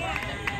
Yeah.